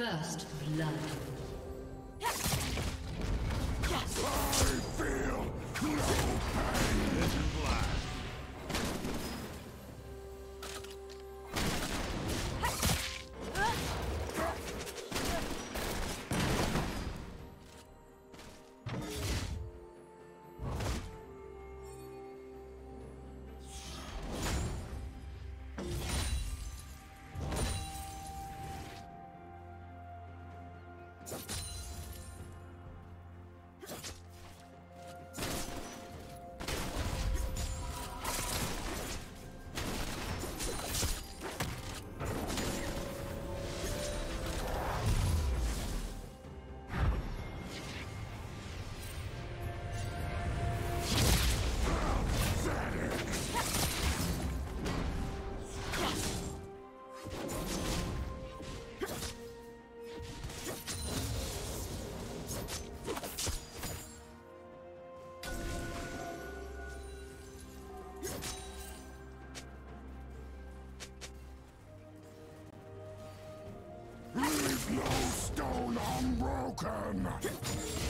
First blood. Unbroken!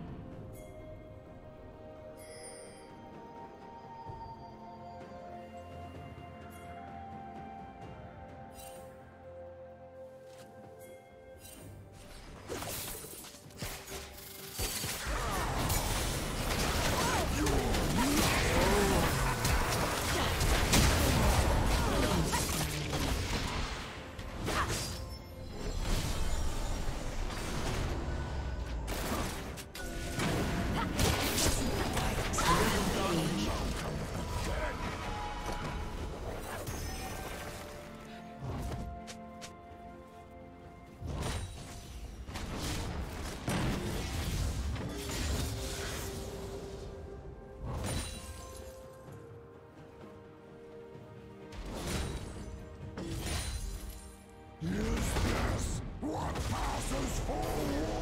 Shelter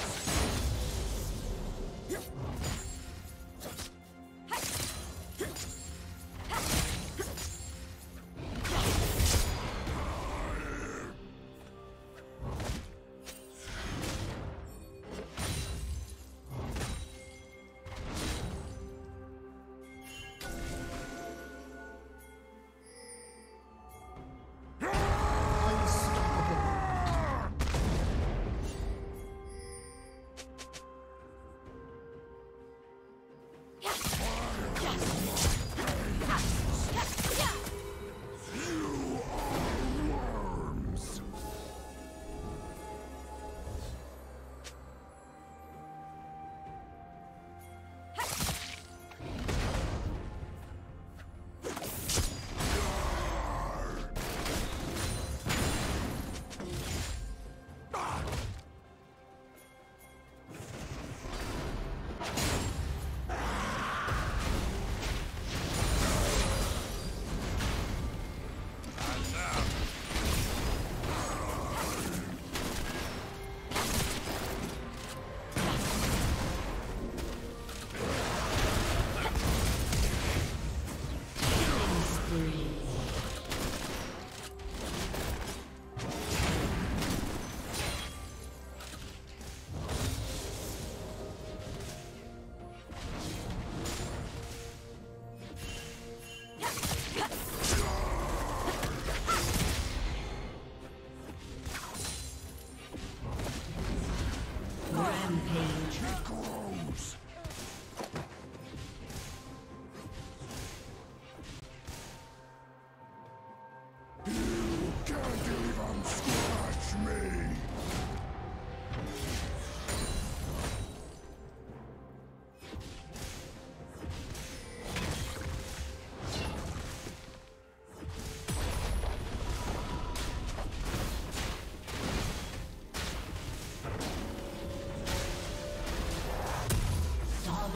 those bodies.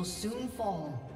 Will soon fall.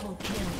Double kill.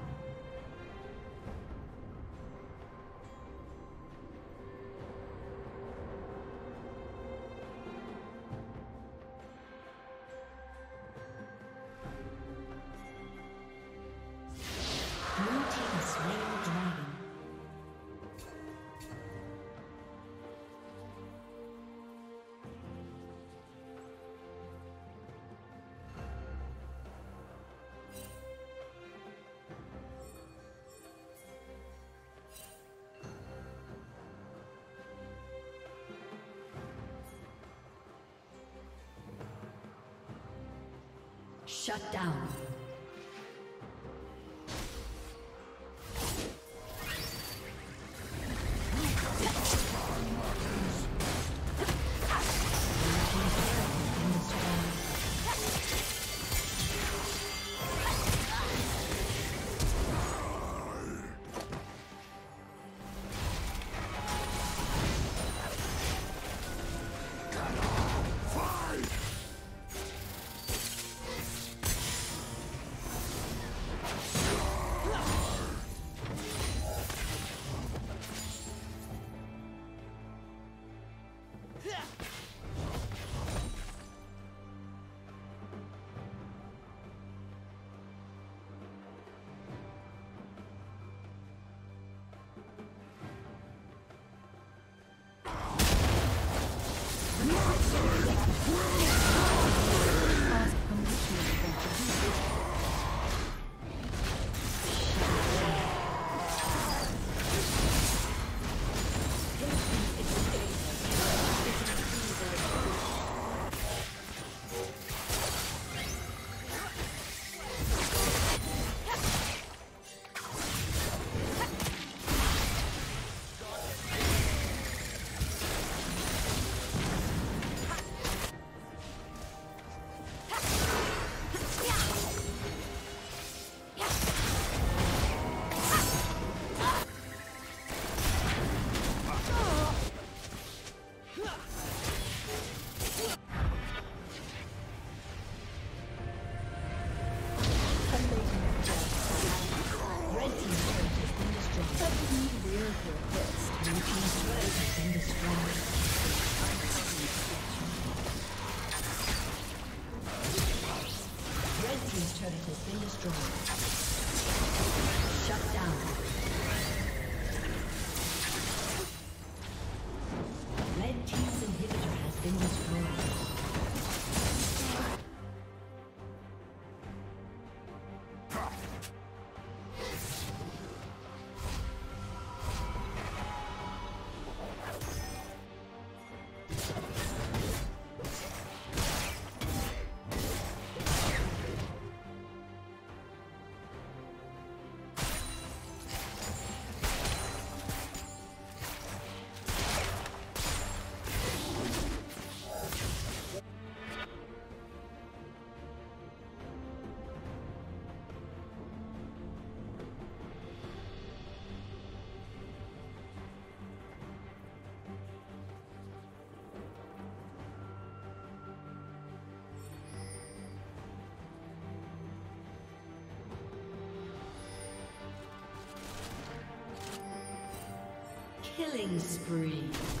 Shut down. has been destroyed. Killing spree.